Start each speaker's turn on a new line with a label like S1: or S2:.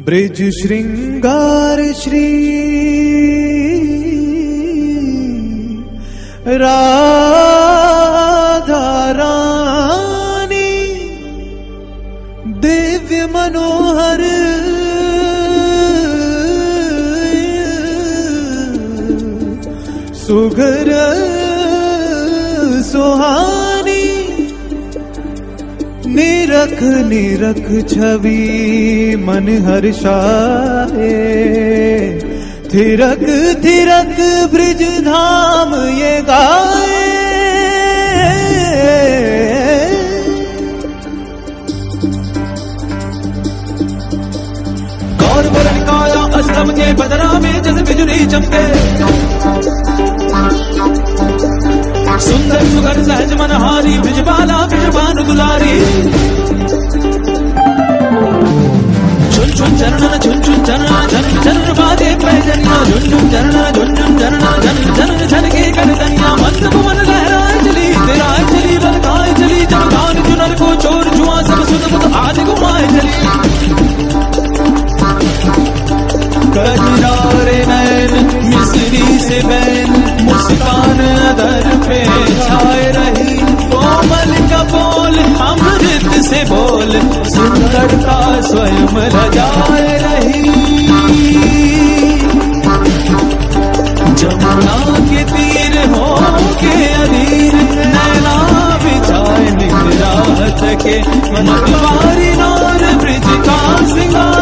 S1: Bridge श्रृंगार श्री राधा रानी दिव्य मनोहर। Sugar सुहानी। निरख निरख छवि मन हर्षाए थिरक थिरक bridge धाम ये गाए।
S2: गौर वरण काया अष्टम के बदरा में जैसे बिजली चमके? రాజ్ మనహారి బ్రిజబాల
S1: బ్రిజబాను దులారి చొంచు చరణ చొంచు చరణ చన్ చరణ బాధే ప్రజన
S2: జొంచు చరణ జొంచు చరణ జన్ జన
S1: सुंदरता स्वयं लजाए रही।
S2: जमुना के तीर हो के अधीर
S1: नैना बिछाए निराहत के
S2: मन वारी नार ब्रिज का
S1: रूप